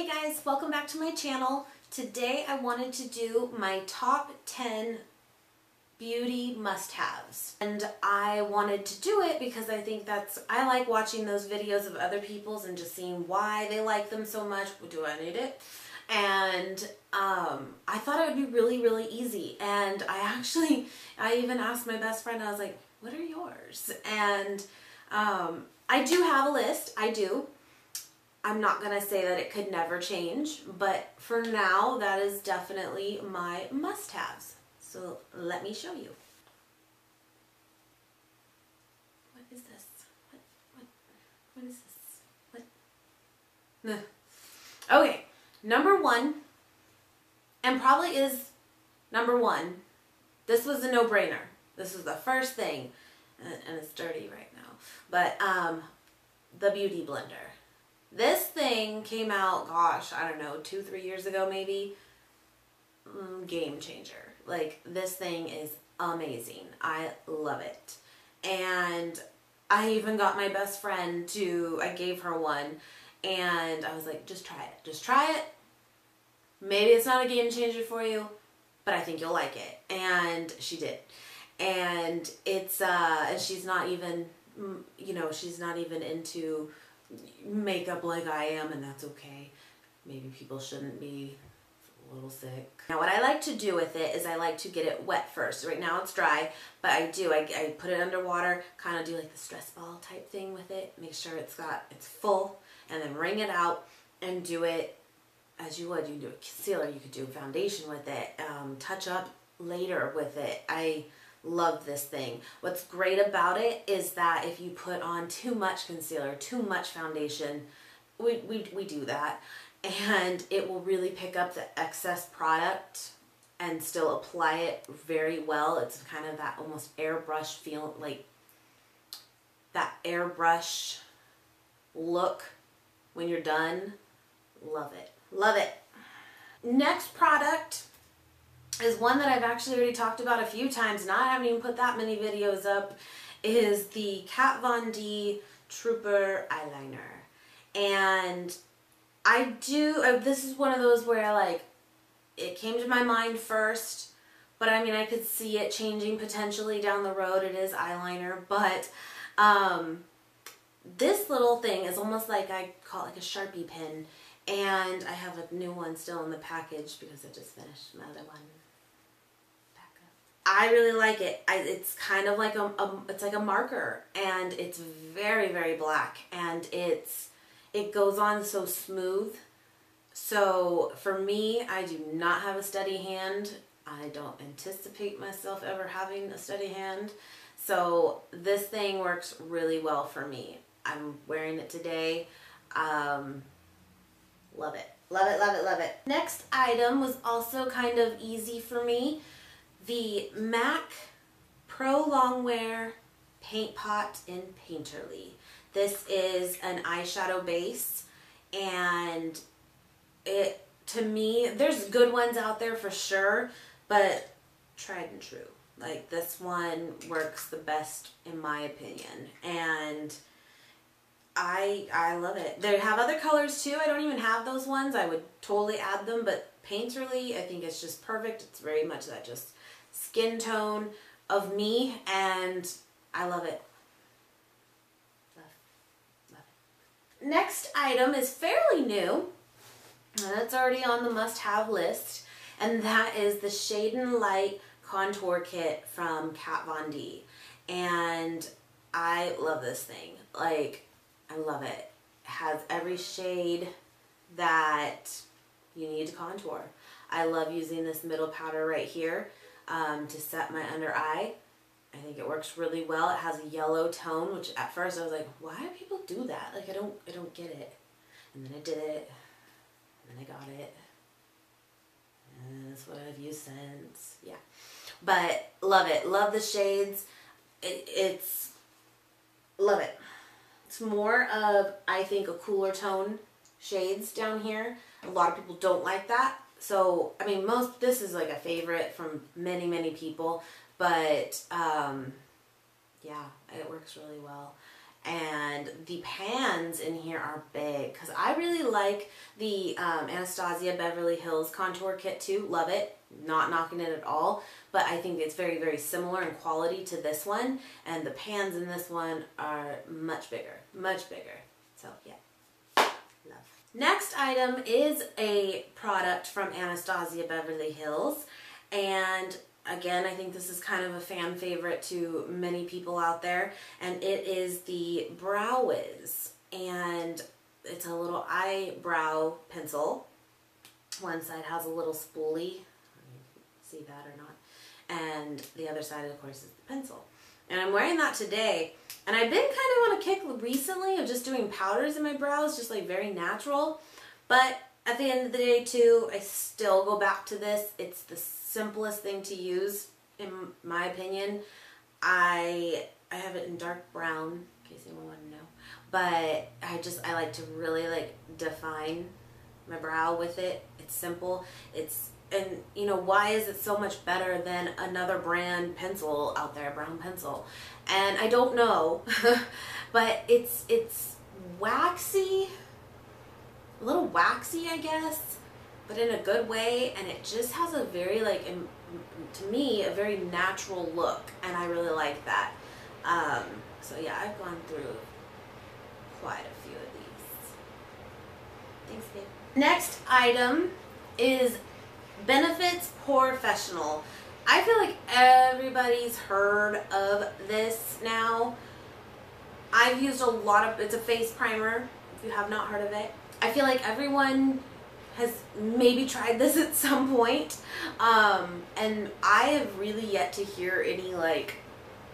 Hey guys, welcome back to my channel. Today I wanted to do my top 10 beauty must-haves. And I wanted to do it because I think that's, I like watching those videos of other people's and just seeing why they like them so much. Do I need it? And um, I thought it would be really, really easy. And I actually, I even asked my best friend, I was like, what are yours? And um, I do have a list, I do. I'm not going to say that it could never change, but for now, that is definitely my must-haves. So let me show you. What is this? What, what, what is this? What? Okay, number one, and probably is number one, this was a no-brainer. This is the first thing, and it's dirty right now, but um, the Beauty Blender. This thing came out, gosh, I don't know, two, three years ago maybe. Mm, game changer. Like, this thing is amazing. I love it. And I even got my best friend to, I gave her one, and I was like, just try it. Just try it. Maybe it's not a game changer for you, but I think you'll like it. And she did. And it's, uh, and she's not even, mm, you know, she's not even into makeup like I am and that's okay. Maybe people shouldn't be a little sick. Now what I like to do with it is I like to get it wet first. Right now it's dry, but I do, I, I put it underwater, kind of do like the stress ball type thing with it, make sure it's got, it's full, and then wring it out and do it as you would. You do a concealer, you could do foundation with it, um, touch up later with it. I love this thing. What's great about it is that if you put on too much concealer, too much foundation, we, we, we do that, and it will really pick up the excess product and still apply it very well. It's kind of that almost airbrush feel, like that airbrush look when you're done. Love it. Love it. Next product is one that I've actually already talked about a few times and I haven't even put that many videos up is the Kat Von D Trooper eyeliner. And I do uh, this is one of those where like it came to my mind first but I mean I could see it changing potentially down the road. It is eyeliner but um, this little thing is almost like I call it like a sharpie pin and I have a new one still in the package because I just finished my other one I really like it. I, it's kind of like a, a, it's like a marker and it's very, very black and it's, it goes on so smooth. So for me, I do not have a steady hand. I don't anticipate myself ever having a steady hand. So this thing works really well for me. I'm wearing it today. Um, love it. Love it, love it, love it. Next item was also kind of easy for me the MAC Pro Longwear Paint Pot in Painterly. This is an eyeshadow base and it to me there's good ones out there for sure but tried and true. Like this one works the best in my opinion and I I love it. They have other colors too. I don't even have those ones. I would totally add them but Painterly I think it's just perfect. It's very much that just skin tone of me and I love it. Next item is fairly new and it's already on the must-have list and that is the Shade and Light Contour Kit from Kat Von D. And I love this thing. Like, I love it. It has every shade that you need to contour. I love using this middle powder right here um, to set my under eye. I think it works really well. It has a yellow tone, which at first I was like, why do people do that? Like I don't, I don't get it. And then I did it, and then I got it. And that's what I've used since. Yeah. But love it. Love the shades. It, it's, love it. It's more of, I think, a cooler tone shades down here. A lot of people don't like that. So, I mean, most, this is like a favorite from many, many people, but, um, yeah, it works really well. and the pans in here are big because I really like the um, Anastasia Beverly Hills contour kit too. Love it. Not knocking it at all, but I think it's very, very similar in quality to this one. And the pans in this one are much bigger, much bigger. So yeah. Next item is a product from Anastasia Beverly Hills. And again, I think this is kind of a fan favorite to many people out there, and it is the Brow Wiz. And it's a little eyebrow pencil. One side has a little spoolie, see that or not, and the other side, of course, is the pencil. And I'm wearing that today, and I've been kind of on a kick recently of just doing powders in my brows, just like very natural. But at the end of the day, too, I still go back to this. It's the simplest thing to use, in my opinion. I I have it in dark brown, in case anyone wanted to know. But I just, I like to really like define my brow with it. It's simple. It's, and you know, why is it so much better than another brand pencil out there, brown pencil? And I don't know, but it's, it's waxy, a little waxy, I guess but in a good way and it just has a very like to me a very natural look and I really like that. Um, so yeah I've gone through quite a few of these. Thanks babe. Next item is Benefits POREfessional. I feel like everybody's heard of this now I've used a lot of it's a face primer if you have not heard of it I feel like everyone has maybe tried this at some point. Um, and I have really yet to hear any like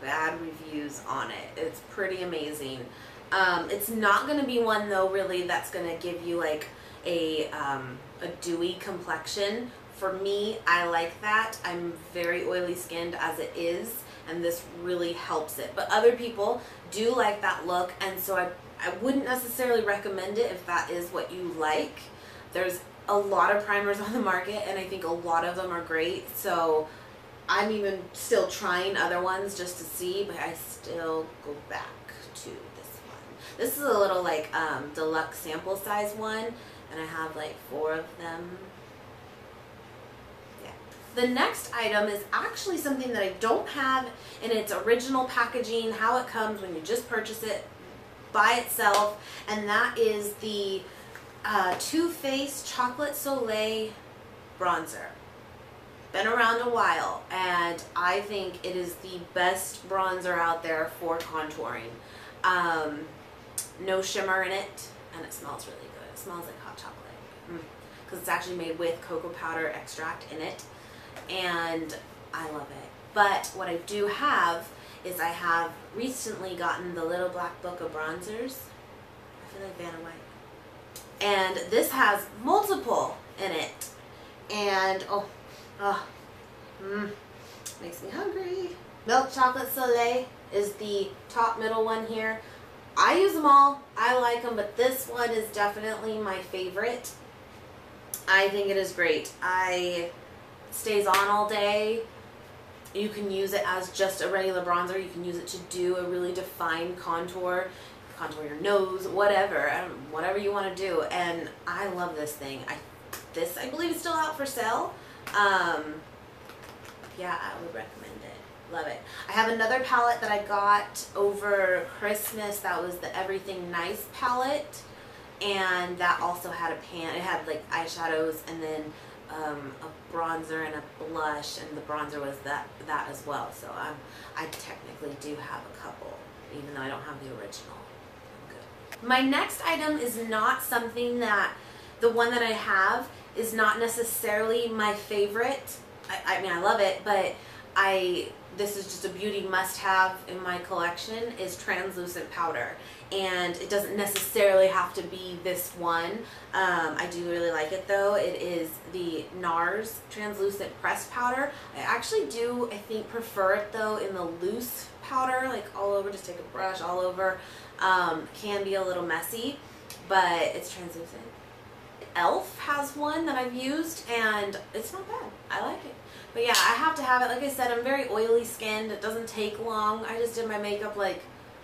bad reviews on it. It's pretty amazing. Um, it's not going to be one though really that's going to give you like a, um, a dewy complexion. For me, I like that. I'm very oily skinned as it is and this really helps it. But other people do like that look and so I, I wouldn't necessarily recommend it if that is what you like. There's a lot of primers on the market and I think a lot of them are great. So I'm even still trying other ones just to see, but I still go back to this one. This is a little like um, deluxe sample size one and I have like four of them. The next item is actually something that I don't have in its original packaging, how it comes when you just purchase it by itself, and that is the uh, Too Faced Chocolate Soleil Bronzer. Been around a while, and I think it is the best bronzer out there for contouring. Um, no shimmer in it, and it smells really good. It smells like hot chocolate. Because mm. it's actually made with cocoa powder extract in it, and I love it. But what I do have is I have recently gotten the Little Black Book of Bronzers. I feel like Vanna White. And this has multiple in it. And oh oh mm, makes me hungry. Milk chocolate soleil is the top middle one here. I use them all. I like them but this one is definitely my favorite. I think it is great. I stays on all day you can use it as just a regular bronzer you can use it to do a really defined contour contour your nose, whatever, whatever you want to do. And I love this thing. I this I believe is still out for sale. Um, yeah, I would recommend it. Love it. I have another palette that I got over Christmas. That was the Everything Nice palette. And that also had a pan. It had like eyeshadows and then um, a bronzer and a blush. And the bronzer was that, that as well. So I'm I technically do have a couple, even though I don't have the original. My next item is not something that, the one that I have is not necessarily my favorite. I, I mean, I love it, but I, this is just a beauty must-have in my collection is translucent powder. And it doesn't necessarily have to be this one. Um, I do really like it though. It is the NARS translucent pressed powder. I actually do, I think, prefer it though in the loose powder, like all over, just take a brush all over um, can be a little messy, but it's translucent. e.l.f. has one that I've used and it's not bad. I like it. But yeah, I have to have it. Like I said, I'm very oily skinned. It doesn't take long. I just did my makeup like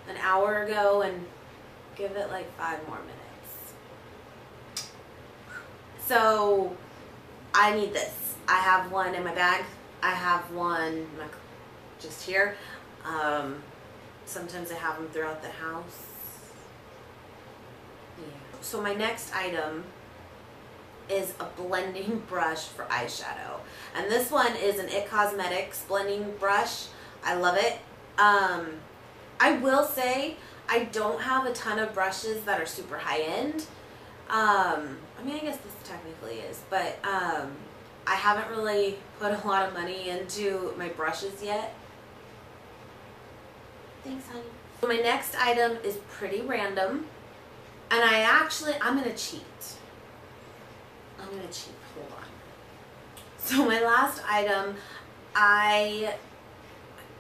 an hour ago and give it like five more minutes. So I need this. I have one in my bag. I have one just here. Um, sometimes I have them throughout the house. Yeah. So my next item is a blending brush for eyeshadow. And this one is an IT Cosmetics blending brush. I love it. Um, I will say I don't have a ton of brushes that are super high end. Um, I mean, I guess this technically is, but um, I haven't really put a lot of money into my brushes yet. Thanks, honey. So my next item is pretty random, and I actually, I'm going to cheat. I'm to cheat. Hold on. So my last item, I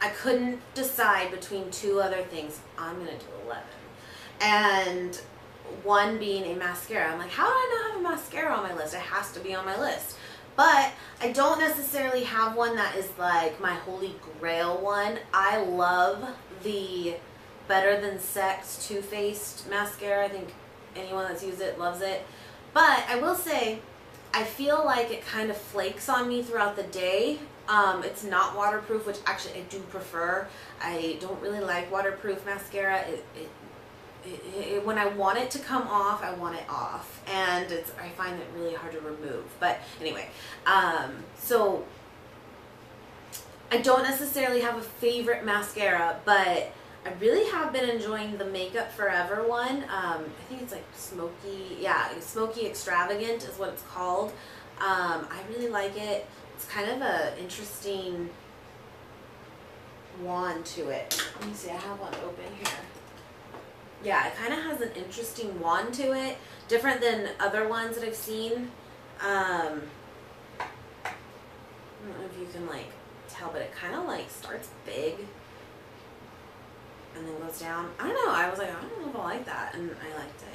I couldn't decide between two other things. I'm to do 11. And one being a mascara. I'm like, how do I not have a mascara on my list? It has to be on my list. But I don't necessarily have one that is like my holy grail one. I love the Better Than Sex Too Faced mascara. I think anyone that's used it loves it. But I will say, I feel like it kind of flakes on me throughout the day. Um, it's not waterproof, which actually I do prefer. I don't really like waterproof mascara. It, it it, when I want it to come off, I want it off, and it's I find it really hard to remove. But anyway, um, so I don't necessarily have a favorite mascara, but I really have been enjoying the Makeup Forever one. Um, I think it's like Smoky, yeah, Smoky Extravagant is what it's called. Um, I really like it. It's kind of a interesting wand to it. Let me see, I have one open here yeah, it kind of has an interesting wand to it, different than other ones that I've seen. Um, I don't know if you can like tell, but it kind of like starts big and then goes down. I don't know. I was like, I don't know if I like that, and I liked it.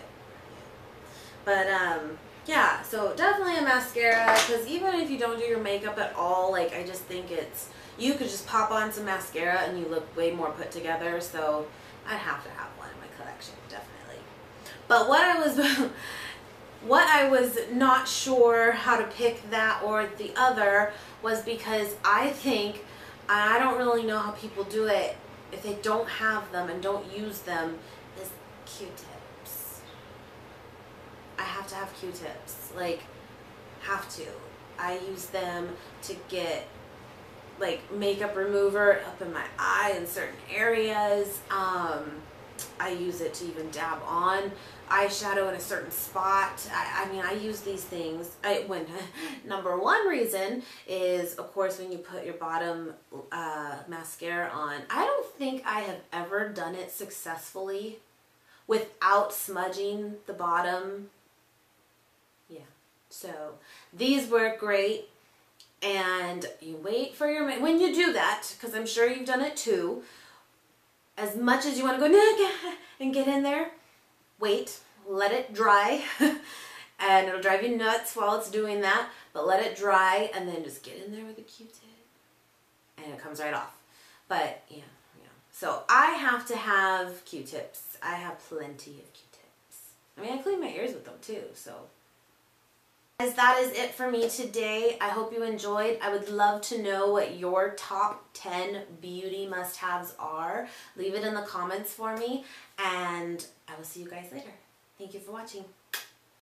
But um, yeah, so definitely a mascara because even if you don't do your makeup at all, like I just think it's you could just pop on some mascara and you look way more put together. So I'd have to have one in my collection, definitely. But what I was, what I was not sure how to pick that or the other was because I think, I don't really know how people do it if they don't have them and don't use them, is Q-tips. I have to have Q-tips. Like, have to. I use them to get like makeup remover up in my eye in certain areas. Um, I use it to even dab on eyeshadow in a certain spot. I, I mean, I use these things. I, when number one reason is, of course, when you put your bottom uh, mascara on. I don't think I have ever done it successfully without smudging the bottom. Yeah. So these work great. And you wait for your, when you do that, because I'm sure you've done it too, as much as you want to go and get in there, wait, let it dry. and it'll drive you nuts while it's doing that, but let it dry and then just get in there with a Q-tip and it comes right off. But yeah, yeah. So I have to have Q-tips. I have plenty of Q-tips. I mean, I clean my ears with them too, so That is it for me today. I hope you enjoyed. I would love to know what your top 10 beauty must-haves are. Leave it in the comments for me, and I will see you guys later. Thank you for watching.